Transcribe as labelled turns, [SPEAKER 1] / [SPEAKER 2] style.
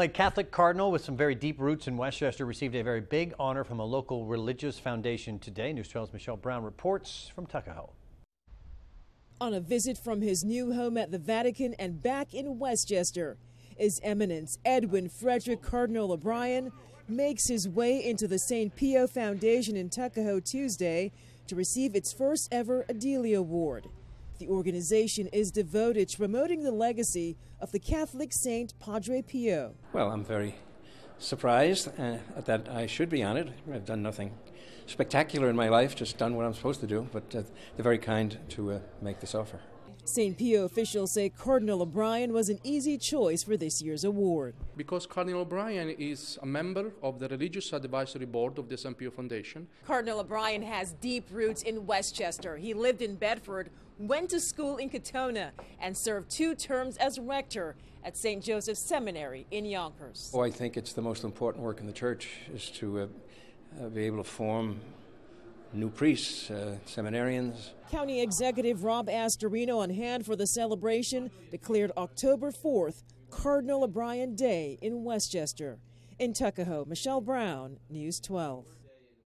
[SPEAKER 1] A Catholic cardinal with some very deep roots in Westchester received a very big honor from a local religious foundation today. News 12's Michelle Brown reports from Tuckahoe.
[SPEAKER 2] On a visit from his new home at the Vatican and back in Westchester, His Eminence Edwin Frederick Cardinal O'Brien makes his way into the St. Pio Foundation in Tuckahoe Tuesday to receive its first ever Adelia Award. The organization is devoted to promoting the legacy of the Catholic saint Padre Pio.
[SPEAKER 3] Well, I'm very surprised uh, that I should be on it. I've done nothing spectacular in my life, just done what I'm supposed to do, but uh, they're very kind to uh, make this offer.
[SPEAKER 2] St. Pio officials say Cardinal O'Brien was an easy choice for this year's award.
[SPEAKER 4] Because Cardinal O'Brien is a member of the Religious Advisory Board of the St. Pio Foundation.
[SPEAKER 2] Cardinal O'Brien has deep roots in Westchester. He lived in Bedford, went to school in Katonah, and served two terms as rector at St. Joseph's Seminary in Yonkers.
[SPEAKER 3] Oh, I think it's the most important work in the church is to uh, uh, be able to form new priests, uh, seminarians.
[SPEAKER 2] County Executive Rob Astorino on hand for the celebration declared October 4th Cardinal O'Brien Day in Westchester. In Tuckahoe, Michelle Brown, News 12.